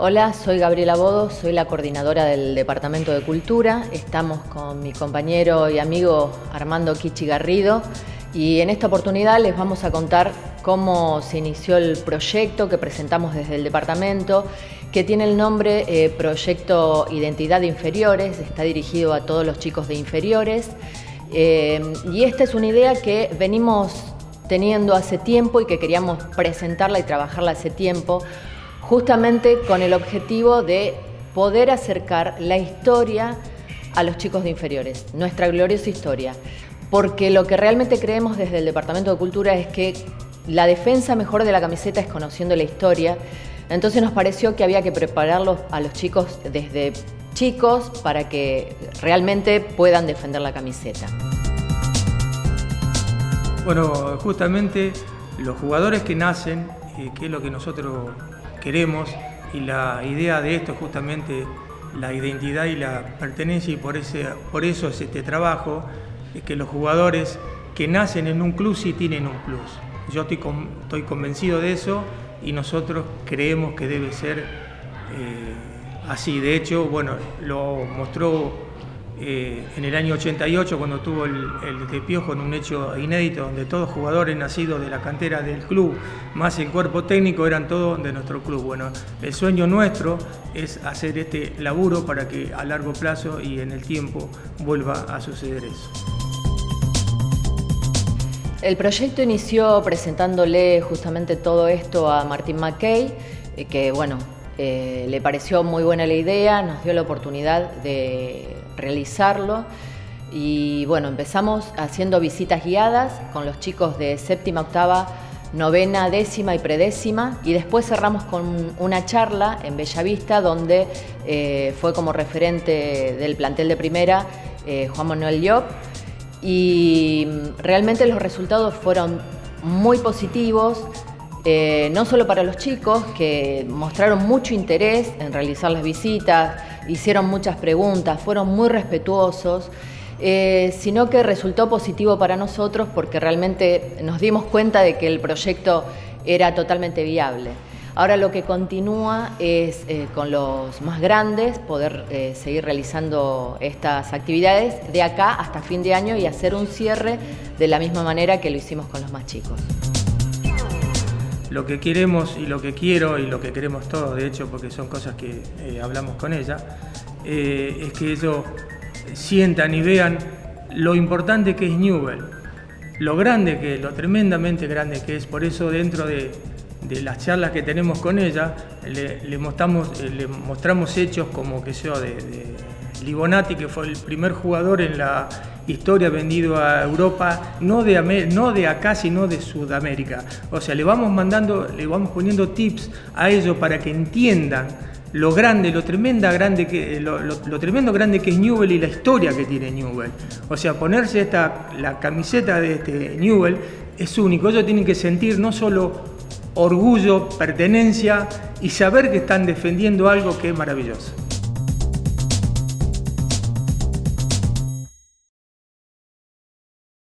Hola, soy Gabriela Bodo, soy la coordinadora del Departamento de Cultura. Estamos con mi compañero y amigo Armando Kichi Garrido y en esta oportunidad les vamos a contar cómo se inició el proyecto que presentamos desde el departamento, que tiene el nombre eh, Proyecto Identidad de Inferiores, está dirigido a todos los chicos de inferiores. Eh, y esta es una idea que venimos teniendo hace tiempo y que queríamos presentarla y trabajarla hace tiempo justamente con el objetivo de poder acercar la historia a los chicos de inferiores, nuestra gloriosa historia. Porque lo que realmente creemos desde el Departamento de Cultura es que la defensa mejor de la camiseta es conociendo la historia. Entonces nos pareció que había que prepararlos a los chicos desde chicos para que realmente puedan defender la camiseta. Bueno, justamente los jugadores que nacen, eh, que es lo que nosotros queremos y la idea de esto es justamente la identidad y la pertenencia y por, ese, por eso es este trabajo, es que los jugadores que nacen en un club sí tienen un plus. Yo estoy, estoy convencido de eso y nosotros creemos que debe ser eh, así. De hecho, bueno, lo mostró eh, en el año 88 cuando tuvo el, el de en un hecho inédito donde todos jugadores nacidos de la cantera del club más el cuerpo técnico eran todos de nuestro club. Bueno, el sueño nuestro es hacer este laburo para que a largo plazo y en el tiempo vuelva a suceder eso. El proyecto inició presentándole justamente todo esto a Martín McKay, eh, que bueno, eh, le pareció muy buena la idea, nos dio la oportunidad de realizarlo. Y bueno, empezamos haciendo visitas guiadas con los chicos de séptima, octava, novena, décima y predécima. Y después cerramos con una charla en Bellavista donde eh, fue como referente del plantel de primera eh, Juan Manuel Llop. Y realmente los resultados fueron muy positivos, eh, no solo para los chicos, que mostraron mucho interés en realizar las visitas, hicieron muchas preguntas, fueron muy respetuosos, eh, sino que resultó positivo para nosotros porque realmente nos dimos cuenta de que el proyecto era totalmente viable. Ahora lo que continúa es eh, con los más grandes poder seguir realizando estas actividades de acá hasta fin de año y hacer un cierre de la misma manera que lo hicimos con los más chicos lo que queremos y lo que quiero y lo que queremos todos, de hecho, porque son cosas que eh, hablamos con ella, eh, es que ellos sientan y vean lo importante que es Newell, lo grande que es, lo tremendamente grande que es. Por eso dentro de, las charlas que tenemos con ella, le, mostramos, eh, le mostramos hechos como que sea de, de Libonati, que fue el primer jugador en la historia vendido a Europa, no de, no de acá, sino de Sudamérica. O sea, le vamos mandando, le vamos poniendo tips a ellos para que entiendan lo grande, lo tremenda grande que, lo, tremendo grande que es Newell y la historia que tiene Newell. O sea, ponerse esta, la camiseta de este Newell es único. Ellos tienen que sentir no solo orgullo, pertenencia y saber que están defendiendo algo que es maravilloso.